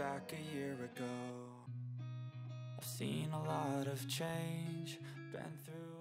back a year ago. I've seen a lot of change, been through